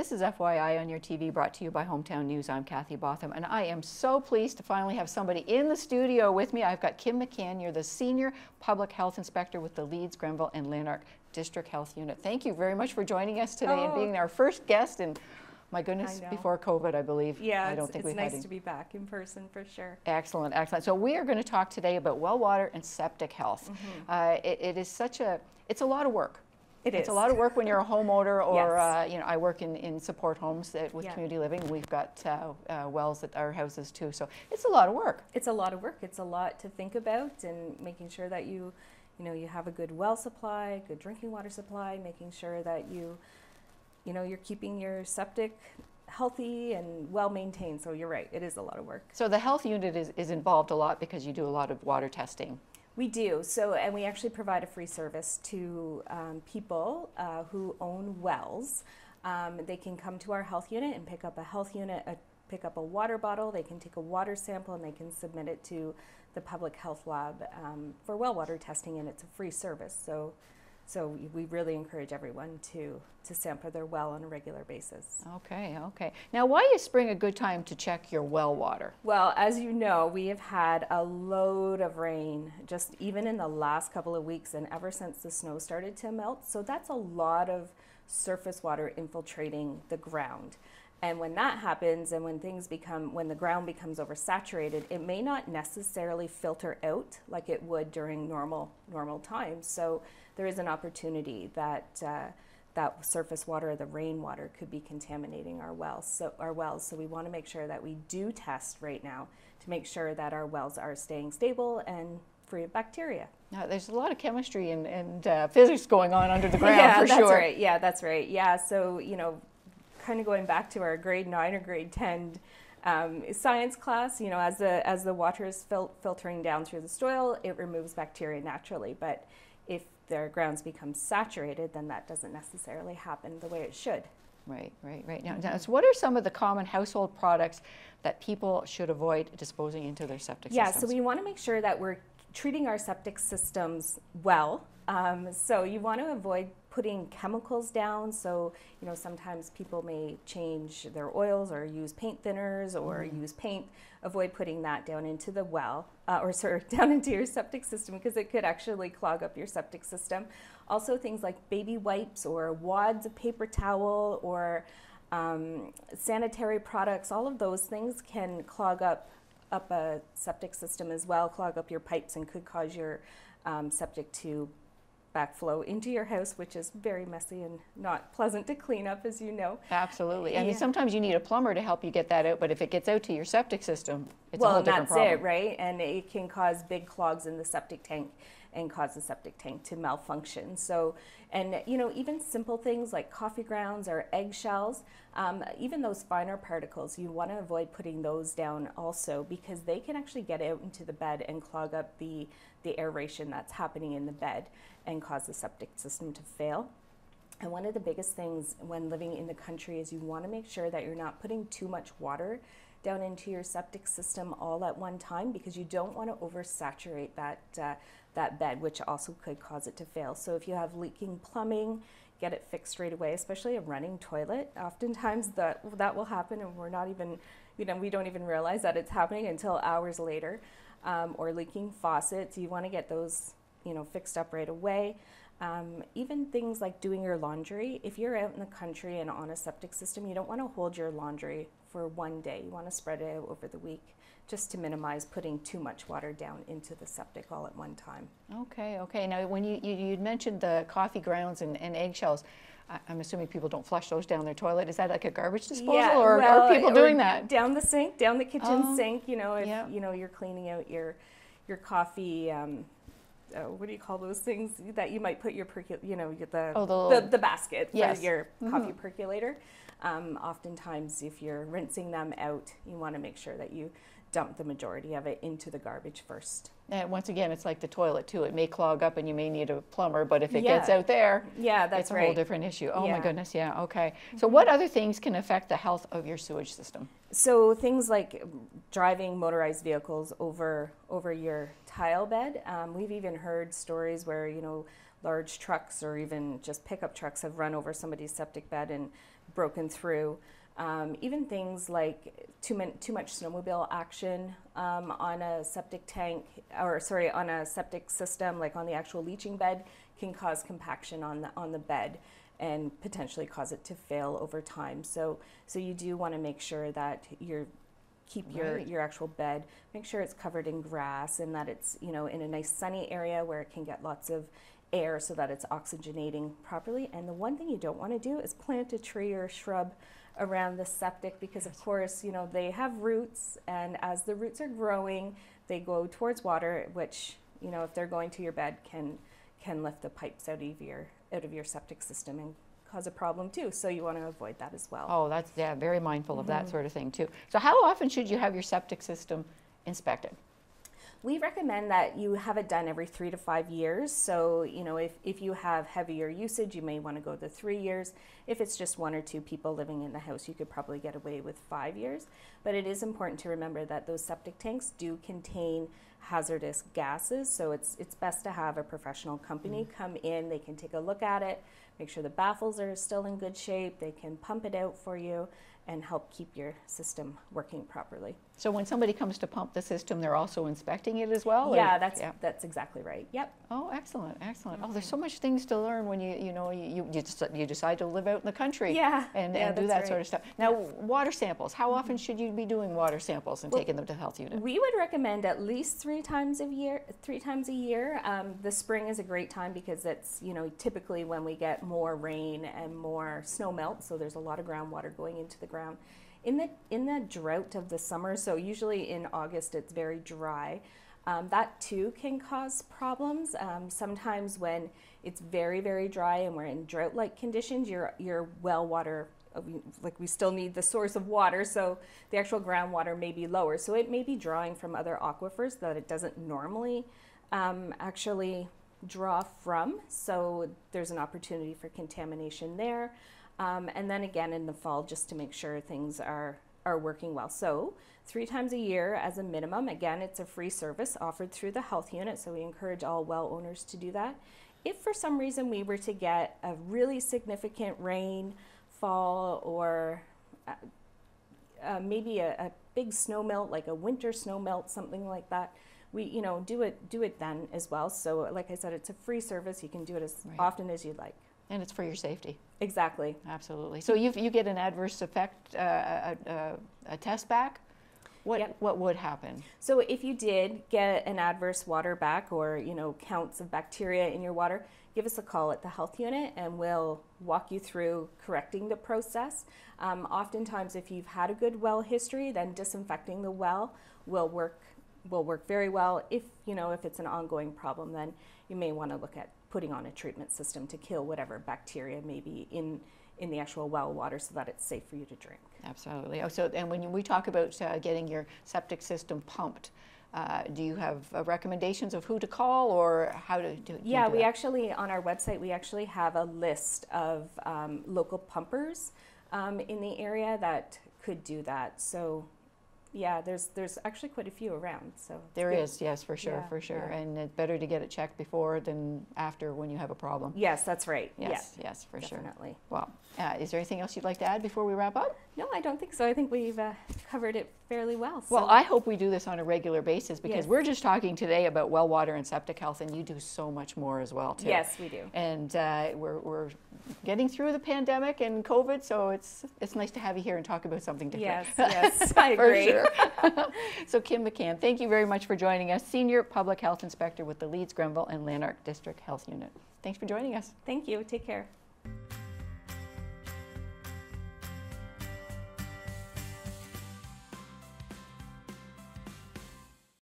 This is FYI on YourTV brought to you by Hometown News. I'm Kathy Botham and I am so pleased to finally have somebody in the studio with me. I've got Kim McCann, you're the Senior Public Health Inspector with the Leeds, Grenville and Lanark District Health Unit. Thank you very much for joining us today oh. and being our first guest and my goodness, before COVID, I believe. Yeah, I don't think it's we've nice had to be back in person for sure. Excellent, excellent. So we are going to talk today about well water and septic health. Mm -hmm. uh, it, it is such a, it's a lot of work. It it's is. a lot of work when you're a homeowner or, yes. uh, you know, I work in, in support homes that, with yeah. community living. We've got uh, uh, wells at our houses too. So it's a lot of work. It's a lot of work. It's a lot to think about and making sure that you, you know, you have a good well supply, good drinking water supply, making sure that you, you know, you're keeping your septic healthy and well maintained. So you're right, it is a lot of work. So the health unit is, is involved a lot because you do a lot of water testing. We do. So, and we actually provide a free service to um, people uh, who own wells. Um, they can come to our health unit and pick up a health unit, a, pick up a water bottle. They can take a water sample and they can submit it to the public health lab um, for well water testing, and it's a free service. So, so we really encourage everyone to, to sample their well on a regular basis. Okay, okay. Now, why is spring a good time to check your well water? Well, as you know, we have had a load of rain just even in the last couple of weeks and ever since the snow started to melt. So that's a lot of surface water infiltrating the ground. And when that happens and when things become, when the ground becomes oversaturated, it may not necessarily filter out like it would during normal, normal times. So there is an opportunity that uh, that surface water, the rainwater, could be contaminating our wells. So our wells. So we want to make sure that we do test right now to make sure that our wells are staying stable and free of bacteria. Now, there's a lot of chemistry and, and uh, physics going on under the ground yeah, for that's sure. right. Yeah, that's right. Yeah, so you know, kind of going back to our grade nine or grade ten um, science class, you know, as the as the water is fil filtering down through the soil, it removes bacteria naturally. But if their grounds become saturated, then that doesn't necessarily happen the way it should. Right, right, right. Now, now so what are some of the common household products that people should avoid disposing into their septic yeah, systems? Yeah, so we want to make sure that we're treating our septic systems well. Um, so you want to avoid putting chemicals down. So, you know, sometimes people may change their oils or use paint thinners or mm. use paint. Avoid putting that down into the well uh, or sorry, down into your septic system because it could actually clog up your septic system. Also, things like baby wipes or wads of paper towel or um, sanitary products, all of those things can clog up up a septic system as well, clog up your pipes and could cause your um, septic to backflow into your house, which is very messy and not pleasant to clean up, as you know. Absolutely. I mean, sometimes you need a plumber to help you get that out, but if it gets out to your septic system, it's well, a whole different problem. Well, that's it, right? And it can cause big clogs in the septic tank and cause the septic tank to malfunction. So, and you know, even simple things like coffee grounds or eggshells, um, even those finer particles, you want to avoid putting those down also because they can actually get out into the bed and clog up the, the aeration that's happening in the bed and cause the septic system to fail. And one of the biggest things when living in the country is you want to make sure that you're not putting too much water down into your septic system all at one time because you don't want to oversaturate that, uh, that bed, which also could cause it to fail. So if you have leaking plumbing, get it fixed right away, especially a running toilet. Oftentimes that, that will happen and we're not even, you know, we don't even realize that it's happening until hours later. Um, or leaking faucets, you want to get those you know, fixed up right away. Um, even things like doing your laundry. If you're out in the country and on a septic system, you don't want to hold your laundry for one day. You want to spread it out over the week just to minimize putting too much water down into the septic all at one time. Okay, okay. Now, when you, you, you mentioned the coffee grounds and, and eggshells, I'm assuming people don't flush those down their toilet. Is that like a garbage disposal, yeah, or well, are people doing that down the sink, down the kitchen oh, sink? You know, if yeah. you know you're cleaning out your your coffee um, uh, what do you call those things that you might put your percol you know the oh, the, the, the, basket yes. for your mm-hmm. coffee percolator. Um, oftentimes, if you're rinsing them out, you want to make sure that you dump the majority of it into the garbage first. And once again, it's like the toilet too. It may clog up and you may need a plumber, but if it gets out there, Yeah, that's it's a right. whole different issue. Oh my goodness, yeah, okay. So what other things can affect the health of your sewage system? So things like driving motorized vehicles over over your tile bed. Um, we've even heard stories where you know large trucks or even just pickup trucks have run over somebody's septic bed and broken through. Um, even things like too, man, too much snowmobile action um, on a septic tank, or sorry, on a septic system, like on the actual leaching bed, can cause compaction on the on the bed and potentially cause it to fail over time. So, so you do want to make sure that you're keep your, your actual bed, make sure it's covered in grass and that it's, you know, in a nice sunny area where it can get lots of air so that it's oxygenating properly. And the one thing you don't want to do is plant a tree or a shrub around the septic because of course, you know, they have roots and as the roots are growing, they go towards water, which, you know, if they're going to your bed can can lift the pipes out of your out of your septic system and cause a problem too. So you want to avoid that as well. Oh, that's, yeah, very mindful of Mm-hmm. that sort of thing too. So how often should you have your septic system inspected? We recommend that you have it done every three to five years. So, you know, if, if you have heavier usage, you may want to go to three years. If it's just one or two people living in the house, you could probably get away with five years. But it is important to remember that those septic tanks do contain hazardous gases. So it's, it's best to have a professional company mm. come in. They can take a look at it, make sure the baffles are still in good shape. They can pump it out for you and help keep your system working properly. So when somebody comes to pump the system, they're also inspecting it as well? or- Yeah, that's yeah. that's exactly right. Yep. Oh, excellent, excellent. Oh, there's so much things to learn when you, you know, you, you, you just, you decide to live out in the country. Yeah, And, yeah, and do that sort of stuff. Now, water samples, how often should you be doing water samples and Well, taking them to the health unit? We would recommend at least three times a year. Three times a year. Um, the spring is a great time because it's you know typically when we get more rain and more snow melt, so there's a lot of groundwater going into the ground. In the in the drought of the summer, so usually in August it's very dry. Um, that too can cause problems. Um, sometimes when it's very very dry and we're in drought-like conditions, your your well water uh, like we still need the source of water, so the actual groundwater may be lower. So it may be drawing from other aquifers that it doesn't normally um, actually draw from. So there's an opportunity for contamination there. Um, and then again in the fall, just to make sure things are are working well. So three times a year as a minimum. Again, it's a free service offered through the health unit, so we encourage all well owners to do that. If for some reason we were to get a really significant rain, fall, or uh, uh, maybe a, a big snow melt, like a winter snow melt, something like that, we you know do it do it then as well. So like I said, it's a free service. You can do it as Right. often as you'd like. And it's for your safety, Exactly. absolutely. So you, you get an adverse effect, uh, a, a, a test back? What, Yep. what would happen? So if you did get an adverse water back or you know counts of bacteria in your water, give us a call at the health unit and we'll walk you through correcting the process. Um, oftentimes, if you've had a good well history, then disinfecting the well will work will work very well. If you know if it's an ongoing problem, then you may want to look at putting on a treatment system to kill whatever bacteria may be in in the actual well water so that it's safe for you to drink. Absolutely. Oh, so, and when we talk about uh, getting your septic system pumped, uh, do you have uh, recommendations of who to call or how to do, Yeah, do we that? actually, on our website, we actually have a list of um, local pumpers um, in the area that could do that. So, yeah, there's there's actually quite a few around. So There is, yes, for sure, Yeah, for sure. yeah. And it's better to get it checked before than after when you have a problem. Yes, that's right. Yes, yes, for yeah, sure. definitely. Well, uh, is there anything else you'd like to add before we wrap up? No, I don't think so. I think we've uh, covered it fairly well. So. Well, I hope we do this on a regular basis because Yes. we're just talking today about well water and septic health, and you do so much more as well, too. yes, we do. And uh, we're, we're getting through the pandemic and COVID, so it's it's nice to have you here and talk about something different. Yes, yes, I agree. sure. so Kim McCann, thank you very much for joining us, Senior Public Health Inspector with the Leeds, Grenville, and Lanark District Health Unit. Thanks for joining us. Thank you. Take care.